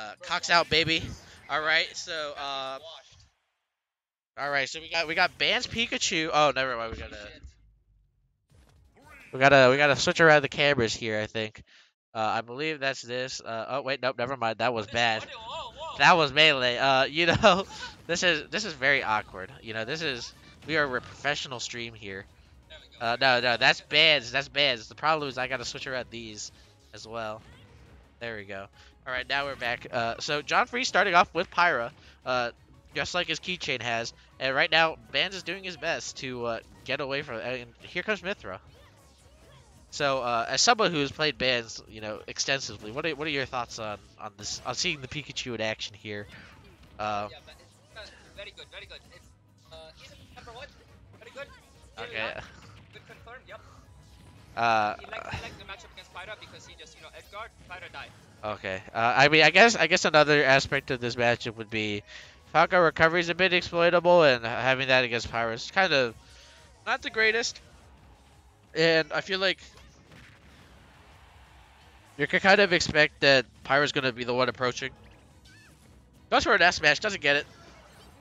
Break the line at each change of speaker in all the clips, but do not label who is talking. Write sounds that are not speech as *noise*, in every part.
Uh, cocks out, baby. All right, so uh, all right, so we got we got Bans Pikachu. Oh, never mind. We gotta we gotta we gotta switch around the cameras here. I think. Uh, I believe that's this. Uh, oh wait, nope, never mind. That was bad. That was melee. Uh, you *laughs* know, this is this is very awkward. You know, this is we are a professional stream here. Uh, no, no, that's Bans. That's Bans. The problem is I gotta switch around these as well. There we go. All right, now we're back. Uh, so Jonfrey starting off with Pyra, uh, just like his keychain has, and right now Bans is doing his best to uh, get away from. And here comes Mythra. So, uh, as someone who has played Bans, you know, extensively, what are what are your thoughts on on this on seeing the Pikachu in action here? Uh,
yeah, it's, very good, very good. It's uh, number one, very good.
Okay.
Good confirmed. Yep.
Uh,
He because he just you know Edgard, Pyra died.
Okay. Uh, I mean, I guess I guess another aspect of this matchup would be Falco recovery is a bit exploitable, and having that against Pyra is kind of not the greatest. And I feel like you can kind of expect that Pyra's going to be the one approaching. Goes for an S smash, doesn't get it.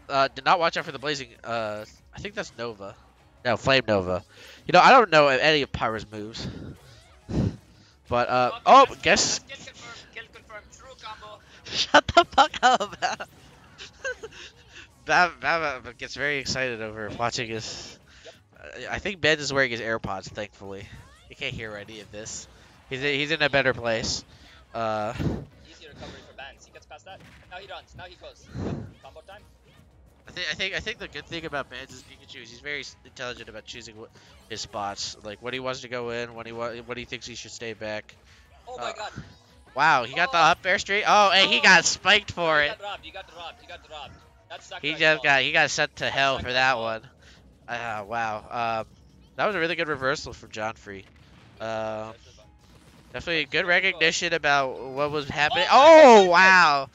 Uh, did not watch out for the blazing. Uh, I think that's Nova. No, Flame Nova. You know, I don't know any of Pyra's moves. But uh, oh, guess
confirmed. Kill confirmed. True combo. *laughs*
Shut the fuck up, Bab. Bab, Bab gets very excited over watching his. I think Ben is wearing his AirPods, thankfully. He can't hear any of this. He's he's in a better place. Uh,
Easy recovery for. He gets past that. Now he runs. Now he goes. Combo time.
I think I think I think the good thing about Bans' Pikachu is he's very intelligent about choosing his spots, like when he wants to go in, when he wa- when he thinks he should stay back.
Oh my
Uh,
God.
Wow, he got the
Oh.
up air straight. Oh, he
Oh.
got spiked for
You
it.
got robbed. You got robbed. You got robbed.
He just got he got sent to hell for that one. Uh, wow. Um, that was a really good reversal from Jonfrey. Uh, definitely good recognition about what was happening.
Oh,
Oh wow,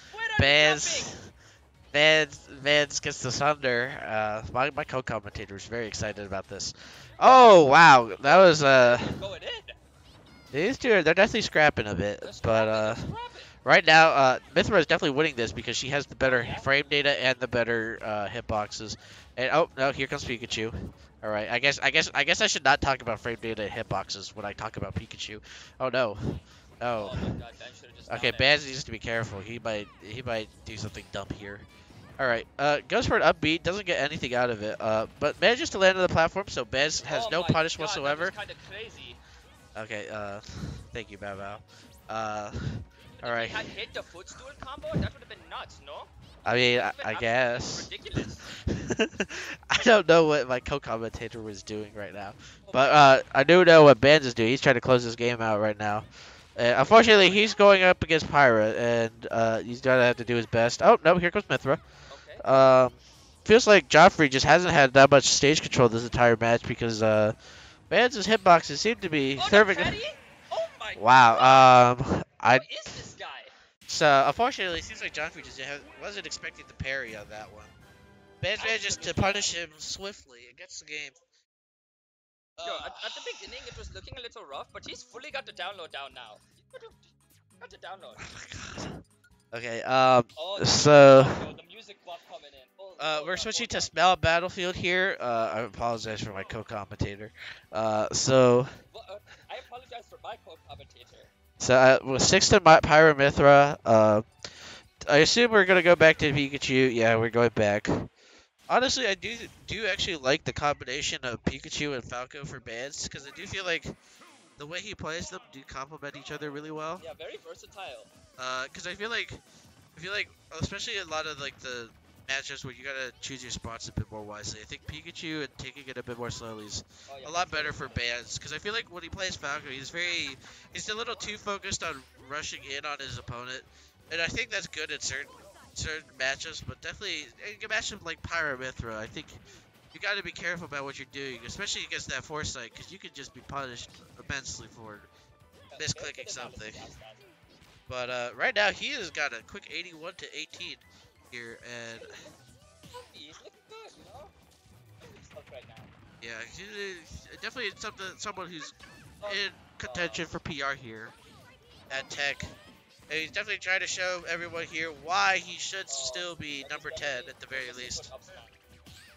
you
Bans? Bans, gets the thunder. Uh, my my co-commentator is very excited about this. Oh wow, that was uh,
Going in.
these two are they're definitely scrapping a bit, but uh. Right now, uh, Mythra is definitely winning this because she has the better
Yeah.
frame data and the better uh, hitboxes. And oh no, here comes Pikachu. All right, I guess I guess I guess I should not talk about frame data and hitboxes when I talk about Pikachu. Oh no,
Oh
oh.
my God. Ben just
Okay. Baz needs to be careful. He might he might do something dumb here. All right, uh, goes for an upbeat, doesn't get anything out of it. Uh, but manages to land on the platform, so Bez has
Oh
no punish
God,
whatsoever.
Kind of crazy.
Okay, uh, *laughs* thank you, Bow Bow. Uh, all right.
He had hit the footstool combo. That would have been nuts. No.
I mean, I, I guess.
Ridiculous. *laughs*
I don't know what my co-commentator was doing right now, but uh, I do know what Bans is doing. He's trying to close this game out right now. Uh, unfortunately, he's going up against Pyra, and uh, he's gonna have to do his best. Oh no, here comes Mythra.
Okay.
Um, feels like Jonfrey just hasn't had that much stage control this entire match because uh, hitboxes seem to be
Oh,
serving.
Oh my.
Wow. Um, I
Who is this guy?
so unfortunately, it seems like Jonfrey just wasn't expecting the parry on that one. Bans manages to punish him swiftly and gets the game.
Yo, at, at the beginning it was looking a little rough, but he's fully got the download down now. Got the download.
Oh. Okay, um,
Oh,
so
music buff, yo, the music buff coming in. Hold-
uh, we're switching to. Small Battlefield here. Uh, I apologize for my co-commentator. Uh, so
Well, uh, I apologize for my co-commentator.
so uh, with six to my Pyra/Mythra. Uh, I assume we're gonna go back to Pikachu. Yeah, we're going back. Honestly, I do do actually like the combination of Pikachu and Falco for Bans because I do feel like the way he plays them do complement each other really well.
Yeah, very versatile.
Uh, because I feel like, I feel like, especially a lot of like the matchups where you gotta choose your spots a bit more wisely. I think Pikachu and taking it a bit more slowly is
Oh, yeah,
a lot better for Bans. Because I feel like when he plays Falco, he's very, he's a little too focused on rushing in on his opponent, and I think that's good in certain certain matchups, but definitely in a matchup like Pyra/Mythra, I think. You got to be careful about what you're doing, especially against that foresight, because you could just be punished immensely for misclicking something. But uh, right now he has got a quick 81 to 18 here, and yeah, he's definitely something someone who's in contention for PR here at Tech. And he's definitely trying to show everyone here why he should still be number 10 at the very least.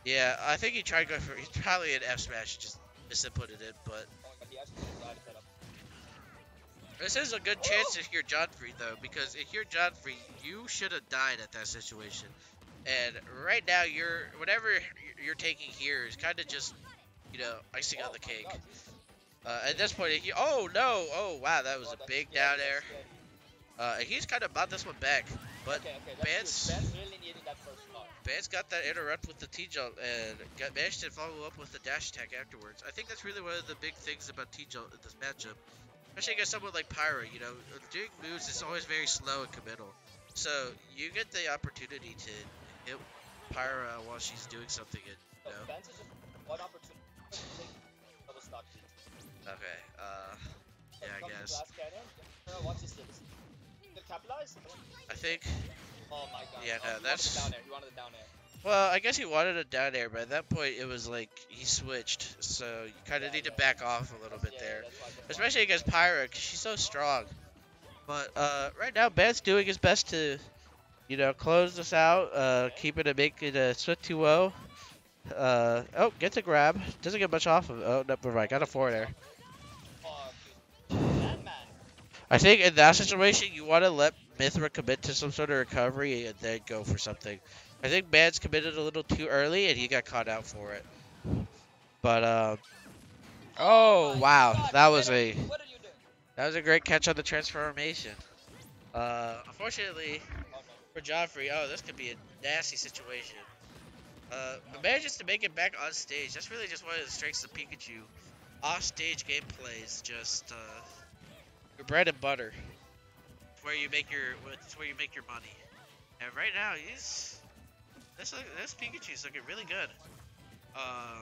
Yeah, I think he tried to go for. He's probably an F smash, just misinputted it. But this is a good chance to hear John Free though, because if you're John Free, you should have died at that situation. And right now, you're whatever you're taking here is kind of just, you know, icing on the cake. Uh, at this point, oh no, oh wow, that was a big down air. Uh, he's kind of bought this one back, but
okay, okay, that's
Bans-
good. Bans really needed that first.
Bans got that interrupt with the T jump and got managed to follow up with the dash attack afterwards. I think that's really one of the big things about T jump in this matchup, especially against someone like Pyra. You know, doing moves is always very slow and committal, so you get the opportunity to hit Pyra while she's doing something. And
No,
you know,
Bans is just one opportunity to take double stock
okay, uh, yeah, I guess. I think.
Oh my god.
Yeah,
oh,
no,
he
that's-
the down air. He wanted the down air.
Well, I guess he wanted a down air, but at that point it was like he switched, so you kind of
Yeah,
need to back off a little bit
yeah,
there.
that's why I just
especially against Pyra, 'cause she's so strong. But uh, right now, Ben's doing his best to, you know, close this out, uh, keep it and make it a swift 2-0. Uh, oh, gets a grab. Doesn't get much off of it. Oh, never mind. Got a four there. I think in that situation, you want to let Mythra commit to some sort of recovery and then go for something. I think Man's committed a little too early and he got caught out for it. But, um, oh, wow.
God,
That was a...
What are you doing?
That was a great catch on the transformation. Uh, unfortunately
no.
for Jonfrey, oh, this could be a nasty situation. Uh, but manages to make it back on stage. That's really just one of the strengths of Pikachu. Off-stage gameplay is just uh, your bread and butter. It's where you make your, it's where you make your money. And right now, he's this this Pikachu's looking really good. Uh,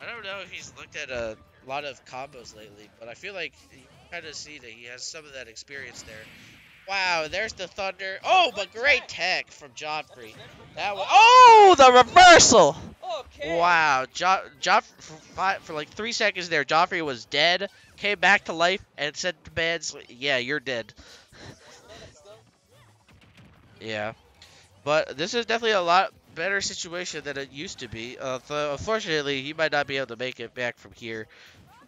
I don't know if he's looked at a lot of combos lately, but I feel like you kind of see that he has some of that experience there. Wow, there's the thunder. Oh, but great tech from Jonfrey. That was, oh, the reversal. Wow, jo- for, for like three seconds there, Jonfrey was dead, came back to life, and said to Bans, "Yeah, you're dead." Yeah, but this is definitely a lot better situation than it used to be. Uh, unfortunately, he might not be able to make it back from here.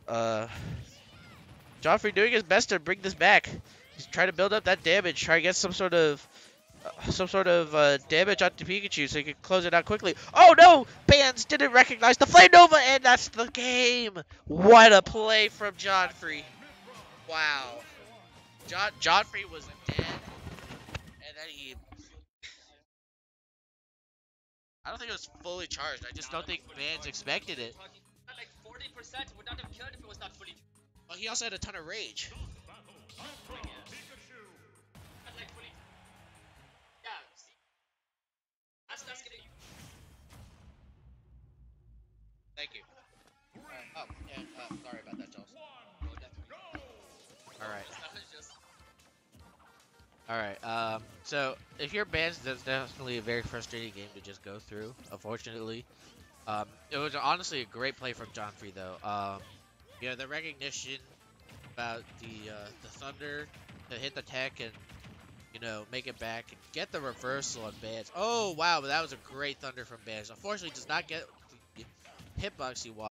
Uh, Jonfrey doing his best to bring this back. He's trying to build up that damage, try to get some sort of some sort of uh, damage onto Pikachu so he can close it out quickly. Oh no! Bans didn't recognize the Flame Nova, and that's the game. What a play from Jonfrey! Wow, John Joffrey was dead, and then he. I don't think it was fully charged. I just don't think fans expected it.
Like 40% would not have killed if it was not fully.
Well, he also had a ton of rage. Thank you. oh, and uh, sorry about that, Charles.
Oh.
All right.
That was just.
All right. Um. So if you're banned, that's definitely a very frustrating game to just go through. Unfortunately, um, it was honestly a great play from Jonfrey though. Um, yeah, the recognition about the uh, the thunder to hit the tech and you know make it back and get the reversal on Bans. Oh wow, but that was a great thunder from Bans. Unfortunately, does not get hitbox he wanted.